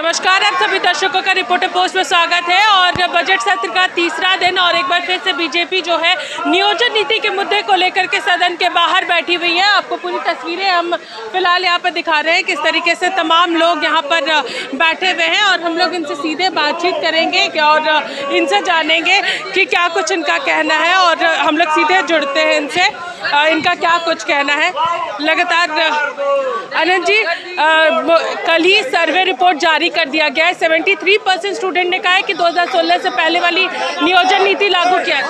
नमस्कार, आप सभी दर्शकों का रिपोर्टर पोस्ट में स्वागत है और बजट सत्र का तीसरा दिन और एक बार फिर से बीजेपी जो है नियोजन नीति के मुद्दे को लेकर के सदन के बाहर बैठी हुई है। आपको पूरी तस्वीरें हम फ़िलहाल यहाँ पर दिखा रहे हैं किस तरीके से तमाम लोग यहाँ पर बैठे हुए हैं और हम लोग इनसे सीधे बातचीत करेंगे और इनसे जानेंगे कि क्या कुछ इनका कहना है और हम लोग सीधे जुड़ते हैं इनसे। इनका क्या कुछ कहना है? लगातार अनंत जी कल ही सर्वे रिपोर्ट जारी कर दिया गया है। 73 परसेंट स्टूडेंट ने कहा है कि 2016 से पहले वाली नियोजन नीति लागू किया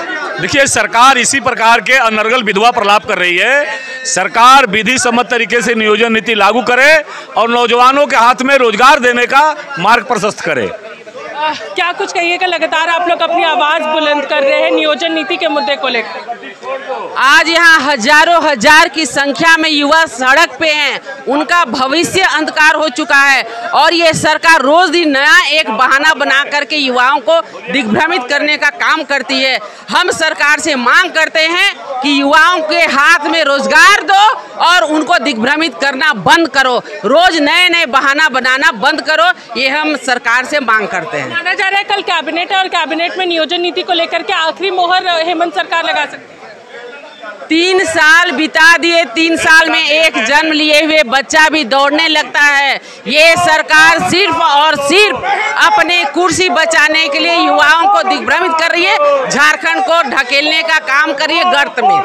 देखिए सरकार इसी प्रकार के अनर्गल विधवा प्रलाप कर रही है। सरकार विधि सम्मत तरीके से नियोजन नीति लागू करे और नौजवानों के हाथ में रोज़गार देने का मार्ग प्रशस्त करे। आ, क्या कुछ कहिएगा? लगातार आप लोग अपनी आवाज़ बुलंद कर रहे हैं नियोजन नीति के मुद्दे को लेकर। आज यहाँ हज़ारों हज़ार की संख्या में युवा सड़क पे हैं। उनका भविष्य अंधकार हो चुका है और ये सरकार रोज दिन नया एक बहाना बना करके युवाओं को दिग्भ्रमित करने का काम करती है। हम सरकार से मांग करते हैं कि युवाओं के हाथ में रोज़गार दो और उनको दिग्भ्रमित करना बंद करो। रोज नए नए बहाना बनाना बंद करो, ये हम सरकार से मांग करते हैं। माना जा रहा है कल कैबिनेट और कैबिनेट में नियोजन नीति को लेकर के आखिरी मोहर हेमंत सरकार लगा सकती है। तीन साल बिता दिए, तीन साल में एक जन्म लिए हुए बच्चा भी दौड़ने लगता है। ये सरकार सिर्फ़ और सिर्फ़ अपने कुर्सी बचाने के लिए युवाओं को दिग्भ्रमित कर रही है। झारखंड को ढकेलने का काम करिए गर्त में।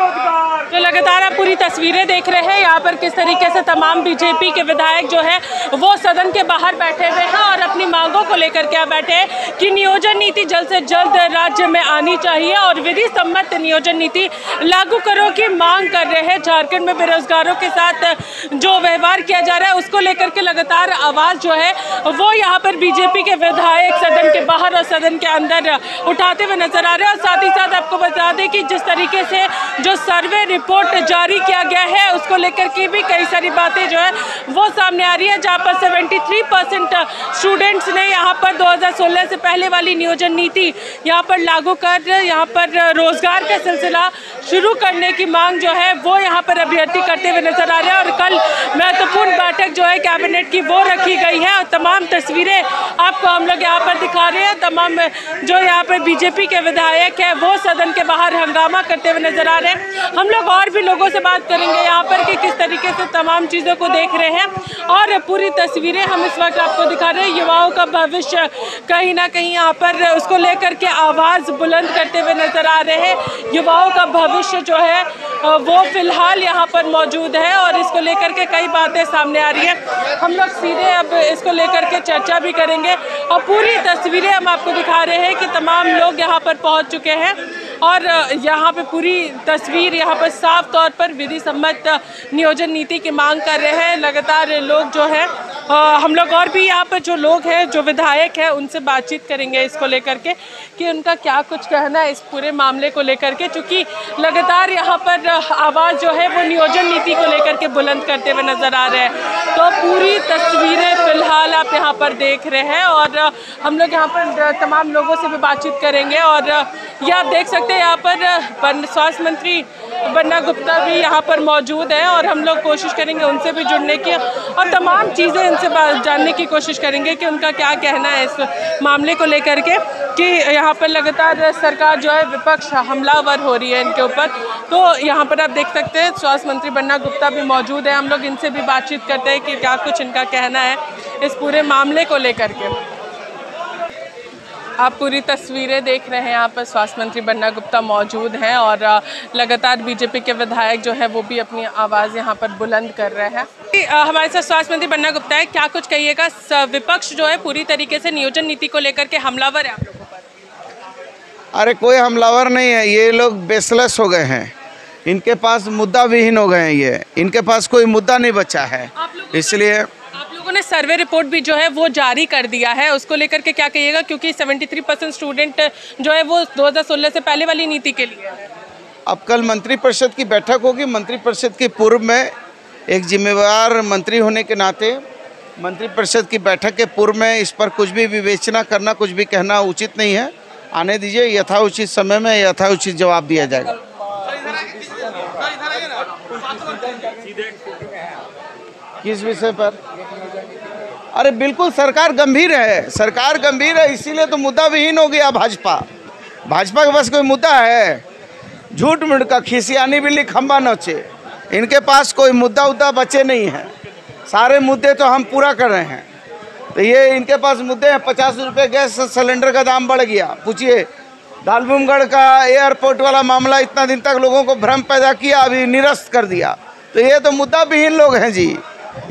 तो लगातार आप पूरी तस्वीरें देख रहे हैं, यहाँ पर किस तरीके से तमाम बीजेपी के विधायक जो है, वो सदन के बाहर बैठे हुए हैं और अपनी मांगों को लेकर क्या बैठे हैं कि नियोजन नीति जल्द से जल्द राज्य में आनी चाहिए और विधि सम्मत नियोजन नीति लागू करो की मांग कर रहे हैं। झारखंड में बेरोजगारों के साथ जो व्यवहार किया जा रहा है, उसको लेकर के लगातार आवाज़ जो है, वो यहाँ पर बीजेपी के विधायक सदन के बाहर और सदन के अंदर उठाते हुए नज़र आ रहे हैं। और साथ ही साथ आपको बता दें कि जिस तरीके से जो सर्वे रिपोर्ट जारी किया गया है, उसको लेकर के भी कई सारी बातें जो है, वो सामने आ रही है, जहाँ पर 73 परसेंट स्टूडेंट्स ने यहाँ पर 2016 से पहले वाली नियोजन नीति यहाँ पर लागू कर, यहाँ पर रोज़गार का सिलसिला शुरू करने की मांग जो है, वो यहाँ पर अभ्यर्थी करते हुए नज़र आ रहे हैं और कल महत्वपूर्ण बैठक जो है कैबिनेट की वो रखी गई है और तमाम तस्वीरें आपको हम लोग यहाँ पर दिखा रहे हैं। तमाम जो यहाँ पर बीजेपी के विधायक है, वो सदन के बाहर हंगामा करते हुए नज़र आ रहे हैं। हम लोग और भी लोगों से बात करेंगे यहाँ पर कि किस तरीके से तमाम चीज़ों को देख रहे हैं और पूरी तस्वीरें हम इस वक्त आपको दिखा रहे हैं। युवाओं का भविष्य कहीं ना कहीं यहाँ पर उसको लेकर के आवाज़ बुलंद करते हुए नज़र आ रहे हैं। युवाओं का भविष्य जो है वो फ़िलहाल यहाँ पर मौजूद है और इसको लेकर के कई बातें सामने आ रही है। हम लोग सीधे अब इसको लेकर के चर्चा भी करेंगे और पूरी तस्वीरें हम आपको दिखा रहे हैं कि तमाम लोग यहाँ पर पहुँच चुके हैं और यहाँ पे पूरी तस्वीर यहाँ पर साफ़ तौर पर विधि सम्मत नियोजन नीति की मांग कर रहे हैं। लगातार लोग जो है हम लोग और भी यहाँ पर जो लोग हैं, जो विधायक हैं, उनसे बातचीत करेंगे इसको लेकर के कि उनका क्या कुछ कहना है इस पूरे मामले को लेकर के चूँकि लगातार यहाँ पर आवाज़ जो है वो नियोजन नीति को लेकर के बुलंद करते हुए नज़र आ रहे हैं। तो पूरी तस्वीरें फ़िलहाल आप यहाँ पर देख रहे हैं और हम लोग यहाँ पर तमाम लोगों से भी बातचीत करेंगे और ये आप देख सकते हैं यहाँ पर स्वास्थ्य मंत्री बन्ना गुप्ता भी यहाँ पर मौजूद हैं और हम लोग कोशिश करेंगे उनसे भी जुड़ने की और तमाम चीज़ें इनसे जानने की कोशिश करेंगे कि उनका क्या कहना है इस मामले को लेकर के कि यहाँ पर लगातार सरकार जो है विपक्ष हमलावर हो रही है इनके ऊपर। तो यहाँ पर आप देख सकते हैं, स्वास्थ्य मंत्री बन्ना गुप्ता भी मौजूद है। हम लोग इनसे भी बातचीत करते हैं कि क्या कुछ इनका कहना है इस पूरे मामले को लेकर के। आप पूरी तस्वीरें देख रहे हैं यहाँ पर स्वास्थ्य मंत्री बन्ना गुप्ता मौजूद हैं और लगातार बीजेपी के विधायक जो है वो भी अपनी आवाज़ यहाँ पर बुलंद कर रहे हैं। हमारे साथ स्वास्थ्य मंत्री बन्ना गुप्ता है। क्या कुछ कहिएगा? विपक्ष जो है पूरी तरीके से नियोजन नीति को लेकर के हमलावर है आप लोगों पर। अरे कोई हमलावर नहीं है। ये लोग बेसलेस हो गए हैं। इनके पास मुद्दा विहीन हो गए हैं ये। इनके पास कोई मुद्दा नहीं बचा है। इसलिए ने सर्वे रिपोर्ट भी जो है वो जारी कर दिया है। उसको लेकर के क्या कहिएगा? क्योंकि 73 परसेंट स्टूडेंट जो है वो 2016 से पहले वाली नीति के लिए अब कल मंत्रिपरिषद की बैठक होगी। मंत्रिपरिषद के पूर्व में एक जिम्मेवार मंत्री होने के नाते मंत्रिपरिषद की बैठक के पूर्व में इस पर कुछ भी विवेचना करना, कुछ भी कहना उचित नहीं है। आने दीजिए, यथाउचित समय में यथाउचित जवाब दिया जाएगा। किस विषय पर? अरे बिल्कुल, सरकार गंभीर है। सरकार गंभीर है, इसीलिए तो मुद्दा विहीन हो गया भाजपा। भाजपा के पास कोई मुद्दा है? झूठ मूठ का खिसियानी बिल्ली खंबा नोचे इनके पास कोई मुद्दा उद्दा बचे नहीं है। सारे मुद्दे तो हम पूरा कर रहे हैं। तो ये इनके पास मुद्दे हैं, पचास रुपये गैस सिलेंडर का दाम बढ़ गया। पूछिए दालबुमगढ़ का एयरपोर्ट वाला मामला इतना दिन तक लोगों को भ्रम पैदा किया, अभी निरस्त कर दिया। तो ये तो मुद्दा विहीन लोग हैं जी।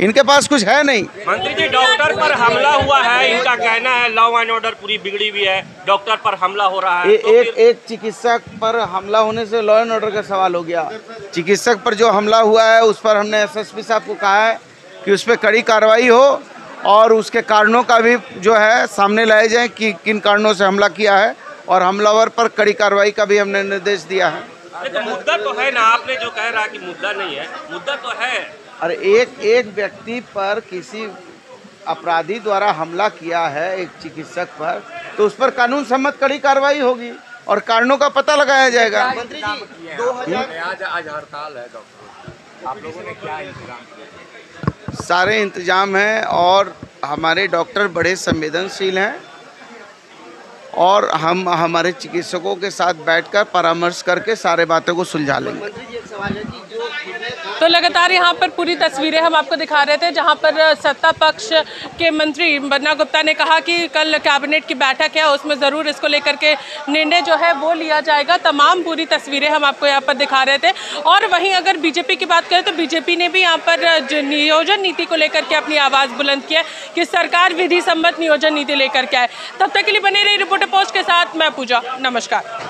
इनके पास कुछ है नहीं। मंत्री जी डॉक्टर पर हमला हुआ है इनका कहना है लॉ एंड ऑर्डर पूरी बिगड़ी हुई है डॉक्टर पर हमला हो रहा है ए, तो एक फिर- एक चिकित्सक पर हमला होने से लॉ एंड ऑर्डर का सवाल हो गया। चिकित्सक पर जो हमला हुआ है उस पर हमने एसएसपी साहब को कहा है कि उस पर कड़ी कार्रवाई हो और उसके कारणों का भी जो है सामने लाए जाए कि किन कारणों से हमला किया है और हमलावर पर कड़ी कार्रवाई का भी हमने निर्देश दिया है। तो मुद्दा तो है ना आपने जो कह रहा कि मुद्दा नहीं है मुद्दा तो है। और एक एक व्यक्ति पर किसी अपराधी द्वारा हमला किया है एक चिकित्सक पर तो उस पर कानून सम्मत कड़ी कार्रवाई होगी और कारणों का पता लगाया जाएगा। सारे इंतज़ाम हैं और हमारे डॉक्टर बड़े संवेदनशील हैं और हम हमारे चिकित्सकों के साथ बैठकर परामर्श करके सारे बातों को सुलझा लेंगे। तो लगातार यहाँ पर पूरी तस्वीरें हम आपको दिखा रहे थे, जहाँ पर सत्ता पक्ष के मंत्री बन्ना गुप्ता ने कहा कि कल कैबिनेट की बैठक है, उसमें ज़रूर इसको लेकर के निर्णय जो है वो लिया जाएगा। तमाम पूरी तस्वीरें हम आपको यहाँ पर दिखा रहे थे। और वहीं अगर बीजेपी की बात करें तो बीजेपी ने भी यहाँ पर नियोजन नीति को लेकर के अपनी आवाज़ बुलंद की है कि सरकार विधि सम्मत नियोजन नीति लेकर के आए। तब तक के लिए बने रही रिपोर्टर पोस्ट के साथ, मैं पूजा, नमस्कार।